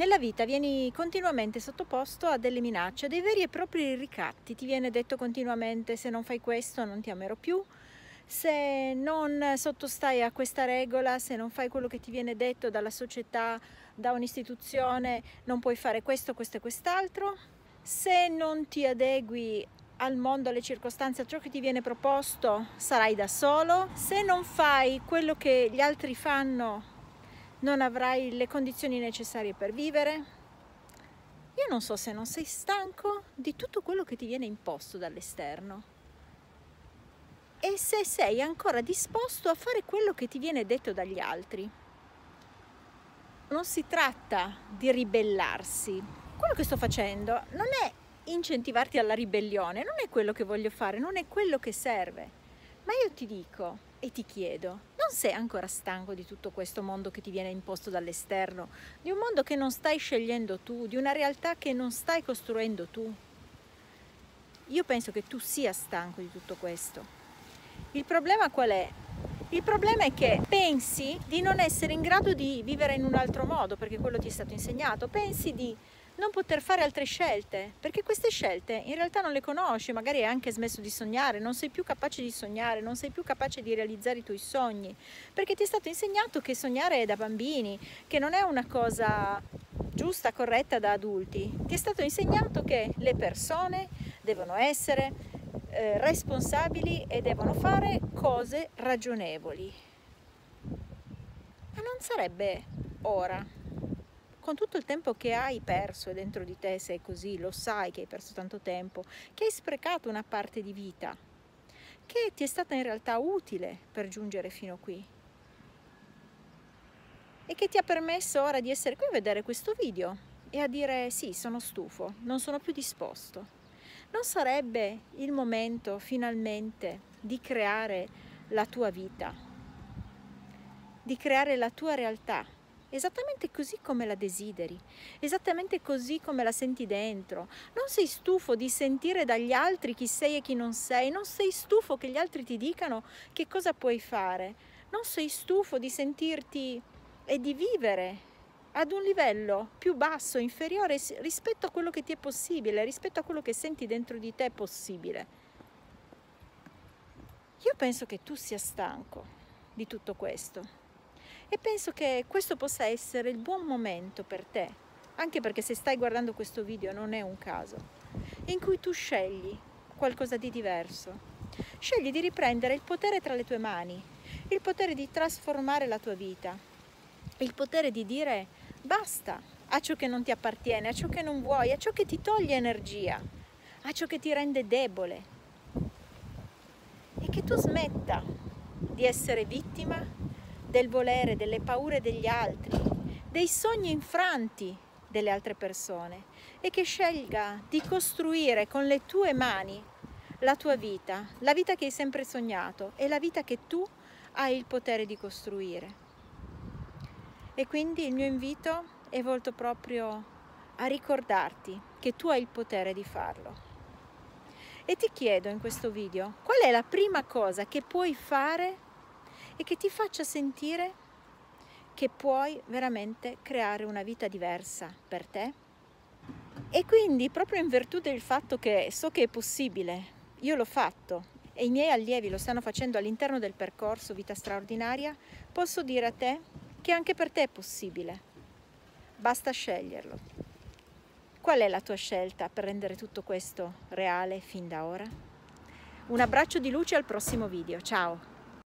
Nella vita vieni continuamente sottoposto a delle minacce, a dei veri e propri ricatti. Ti viene detto continuamente se non fai questo non ti amerò più, se non sottostai a questa regola, se non fai quello che ti viene detto dalla società, da un'istituzione, non puoi fare questo, questo e quest'altro. Se non ti adegui al mondo, alle circostanze, a ciò che ti viene proposto, sarai da solo. Se non fai quello che gli altri fanno, non avrai le condizioni necessarie per vivere. Io non so se non sei stanco di tutto quello che ti viene imposto dall'esterno e se sei ancora disposto a fare quello che ti viene detto dagli altri. Non si tratta di ribellarsi. Quello che sto facendo non è incentivarti alla ribellione, non è quello che voglio fare, non è quello che serve. Ma io ti dico e ti chiedo, non sei ancora stanco di tutto questo mondo che ti viene imposto dall'esterno, di un mondo che non stai scegliendo tu, di una realtà che non stai costruendo tu? Io penso che tu sia stanco di tutto questo. Il problema qual è? Il problema è che pensi di non essere in grado di vivere in un altro modo, perché quello ti è stato insegnato, pensi di non poter fare altre scelte, perché queste scelte in realtà non le conosci, magari hai anche smesso di sognare, non sei più capace di sognare, non sei più capace di realizzare i tuoi sogni, perché ti è stato insegnato che sognare è da bambini, che non è una cosa giusta, corretta da adulti. Ti è stato insegnato che le persone devono essere eh, responsabili e devono fare cose ragionevoli. Ma non sarebbe ora con tutto il tempo che hai perso dentro di te, se è così, lo sai che hai perso tanto tempo, che hai sprecato una parte di vita, che ti è stata in realtà utile per giungere fino qui e che ti ha permesso ora di essere qui a vedere questo video e a dire sì, sono stufo, non sono più disposto. Non sarebbe il momento finalmente di creare la tua vita, di creare la tua realtà, esattamente così come la desideri, esattamente così come la senti dentro. Non sei stufo di sentire dagli altri chi sei e chi non sei, non sei stufo che gli altri ti dicano che cosa puoi fare, non sei stufo di sentirti e di vivere ad un livello più basso, inferiore rispetto a quello che ti è possibile, rispetto a quello che senti dentro di te possibile. Io penso che tu sia stanco di tutto questo e penso che questo possa essere il buon momento per te, anche perché se stai guardando questo video non è un caso, in cui tu scegli qualcosa di diverso. Scegli di riprendere il potere tra le tue mani, il potere di trasformare la tua vita, il potere di dire basta a ciò che non ti appartiene, a ciò che non vuoi, a ciò che ti toglie energia, a ciò che ti rende debole. E che tu smetta di essere vittima del volere, delle paure degli altri, dei sogni infranti delle altre persone e che scelga di costruire con le tue mani la tua vita, la vita che hai sempre sognato e la vita che tu hai il potere di costruire. E quindi il mio invito è volto proprio a ricordarti che tu hai il potere di farlo. E ti chiedo in questo video qual è la prima cosa che puoi fare e che ti faccia sentire che puoi veramente creare una vita diversa per te. E quindi proprio in virtù del fatto che so che è possibile, io l'ho fatto e i miei allievi lo stanno facendo all'interno del percorso Vita Straordinaria, posso dire a te che anche per te è possibile. Basta sceglierlo. Qual è la tua scelta per rendere tutto questo reale fin da ora? Un abbraccio di luce al prossimo video. Ciao!